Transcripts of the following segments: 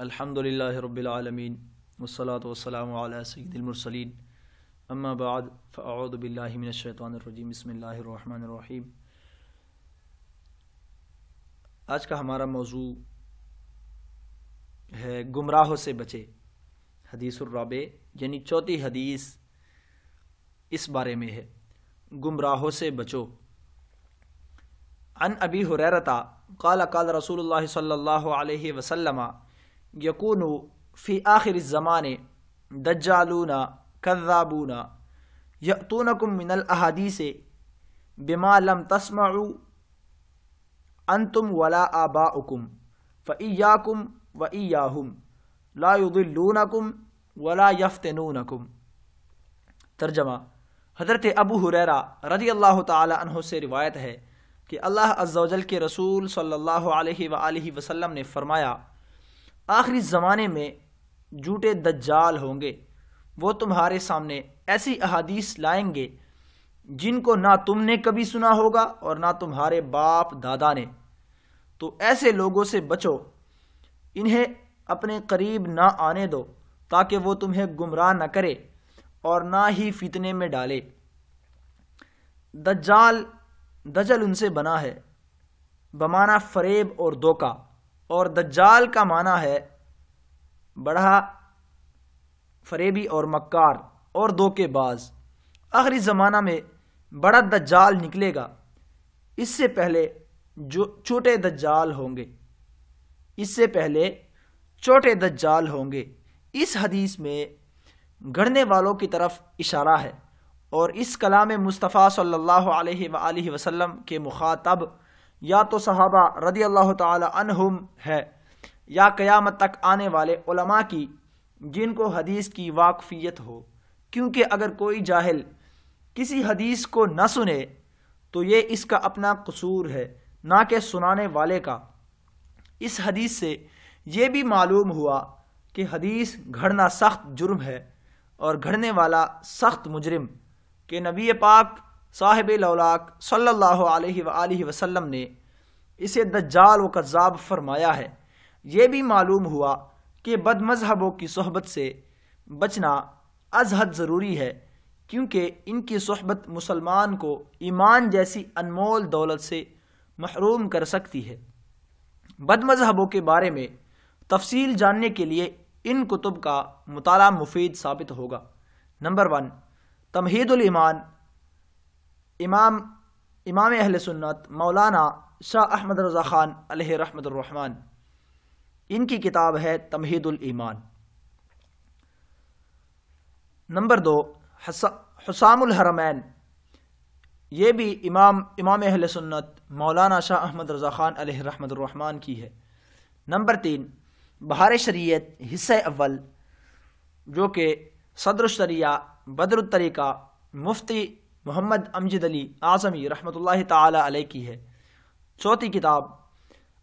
अल्हम्दुलिल्लाह रब्बिलआलमीन वस्सलातु वस्सलामु अला सय्यिदिल मुरसलीन अम्मा बाद फ़अऊज़ु बिल्लाहि मिनश शैतानिर रजीम बिस्मिल्लाहिर रहमानिर रहीम आज का हमारा मौजू है गुमराहों से बचे हदीस हदीसुर्राबे यानी चौथी हदीस इस बारे में है। गुमराहों से बचो। अन अबी हुरैरता, काला काल रसूलुल्लाह सल्लल्लाहु अलैहि वसल्लम यकूनु फ़ी आखिर ज़माने दज्जालूना कज़ाबूना यतूनकुम मिनल अहादीसे बिमा लम तस्मऊ अंतुम वला आबाउकुम फ़इयाकुम व इयाहुम ला युदिल्लूनकुम वला यफ्तनूनकुम तर्जमा हज़रत अबू हुरैरा रदी अल्लाह ताला से रिवायत है कि अल्लाह अज्जल के रसूल सल्लल्लाहु अलैहि वसल्लम ने फरमाया आखिरी ज़माने में झूठे दज्जाल होंगे। वो तुम्हारे सामने ऐसी अहादीस लाएँगे, जिनको ना तुमने कभी सुना होगा और ना तुम्हारे बाप दादा ने। तो ऐसे लोगों से बचो, इन्हें अपने करीब ना आने दो, ताकि वो तुम्हें गुमराह न करे और ना ही फितने में डाले। दज्जाल, दजल उनसे बना है, बमाना फरेब और धोखा। और दज्जाल का माना है बड़ा फरेबी और मक्कार और धोखेबाज आखिरी ज़माना में बड़ा दज्जाल निकलेगा। इससे पहले जो छोटे दज्जाल होंगे। इससे पहले छोटे दज्जाल होंगे। इस हदीस में गढ़ने वालों की तरफ़ इशारा है और इस कलाम मुस्तफ़ा सल्लल्लाहु अलैहि वसल्लम के मुखातब या तो सहाबा रदी अल्लाह तहुम है, या क़यामत तक आने वाले उलमा की, जिनको हदीस की वाकफियत हो। क्योंकि अगर कोई जाहिल किसी हदीस को न सुने तो ये इसका अपना कसूर है, ना कि सुनाने वाले का। इस हदीस से ये भी मालूम हुआ कि हदीस घड़ना सख्त जुर्म है और घड़ने वाला सख्त मुजरिम, के नबी पाक साहिब लौलाक सल्लल्लाहु अलैहि वसल्लम ने इसे दज्जाल व कज़ाब फरमाया है। ये भी मालूम हुआ कि बदमजहबों की सोहबत से बचना अजहद ज़रूरी है, क्योंकि इनकी सोहबत मुसलमान को ईमान जैसी अनमोल दौलत से महरूम कर सकती है। बदमजहबों के बारे में तफसील जानने के लिए इन कुतुब का मुताला मुफीद साबित होगा। नंबर वन, तमहीदुल ईमान इमाम इमाम अहल सुन्नत मौलाना शाह अहमद रज़ा ख़ान अलह रहमतुर्रहमान, इनकी किताब है तमहीदुल ईमान। नंबर दो हुसामुल हरमैन। ये भी इमाम इमाम अहल सुन्नत मौलाना शाह अहमद रज़ा ख़ान अलह रहमतुर्रहमान की है। नंबर तीन, बहार शरीयत हिस्से अव्वल, जो कि सदरशरिया बदरुतरीका मुफ्ती मोहम्मद अमजद अली आज़मी रहमतुल्लाहि ताला अलैह की है। चौथी किताब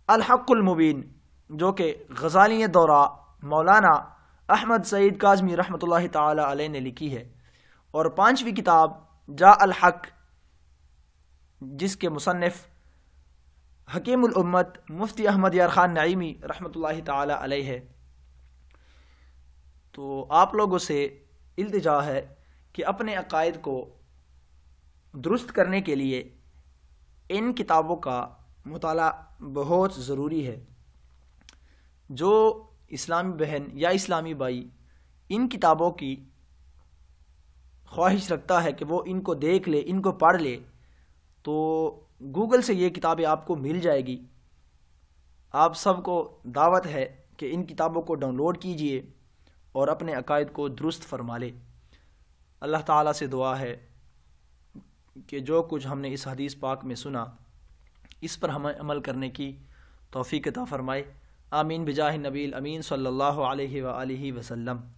अलहक़ुलमुबीन जो कि गज़ाली दौरा मौलाना अहमद सईद काजमी रहमतुल्लाहि ताला अलैह ने लिखी है। और पांचवी किताब, जा अल हक जिसके मुसनफ़ हकीमुल उम्मत मुफ्ती अहमद यार ख़ान नईमी रहमतुल्लाहि ताला अलैह है। तो आप लोगों से इल्तजा है कि अपने अकायद को दुरुस्त करने के लिए इन किताबों का मताल बहुत ज़रूरी है। जो इस्लामी बहन या इस्लामी भाई इन किताबों की ख्वाहिश रखता है कि वो इनको देख ले, इनको पढ़ ले तो गूगल से ये किताबें आपको मिल जाएगी। आप सबको दावत है कि इन किताबों को डाउनलोड कीजिए और अपने अकायद को दुरुस्त फरमा ले। अल्लाह ताला से दुआ है कि जो कुछ हमने इस हदीस पाक में सुना, इस पर हमें अमल करने की तोफ़ी कता फ़रमाए। आमीन बिजाह नबील अमीन सल्लल्लाहु अलैहि वसल्लम।